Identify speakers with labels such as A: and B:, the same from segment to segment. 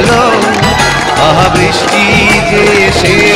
A: গেল। বৃষ্টি যে সে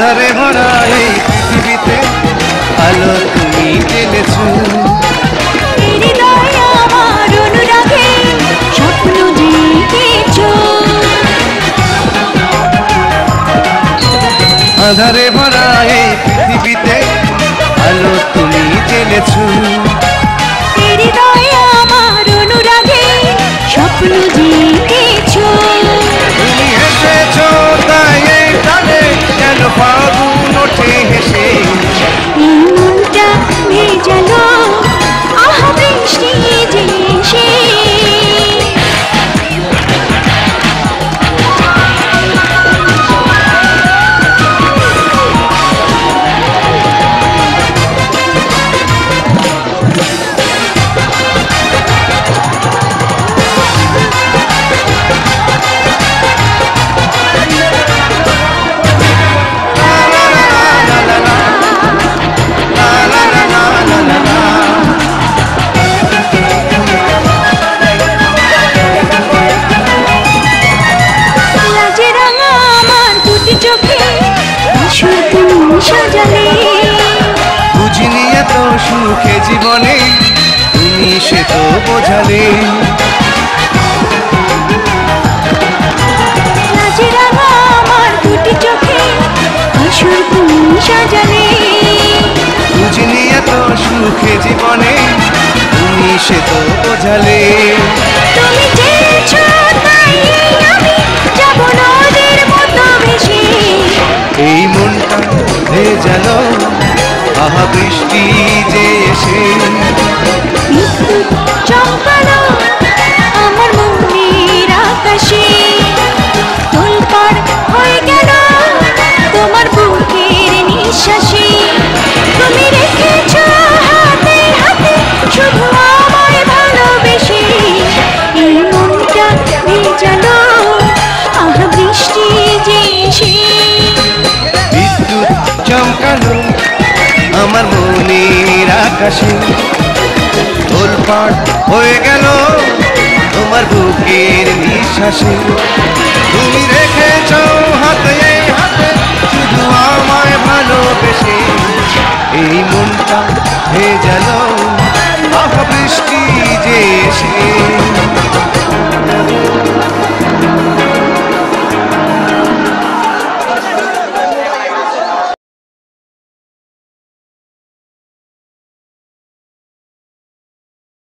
B: আধারে ভরা এই পৃথিবীতে আলো তুমি জেনেছো আধারে ভরা এই পৃথিবীতে আলো তুমি জেনেছো
A: সাজালে
B: বুঝিনি এত সুখে জীবনে তুমি সে তো বোঝালে। বুঝিনি এত সুখে জীবনে তুমি সে তো
A: কালো আমার মনের আকাশে তোলপাড় হয়ে গেল। তোমার বুকের নিঃশ্বাসে তুমি রেখে যাও হাতে হাতে শুধু আমায় ভালোবেসে। এই মনটা হয়ে গেল বৃষ্টি যে এসে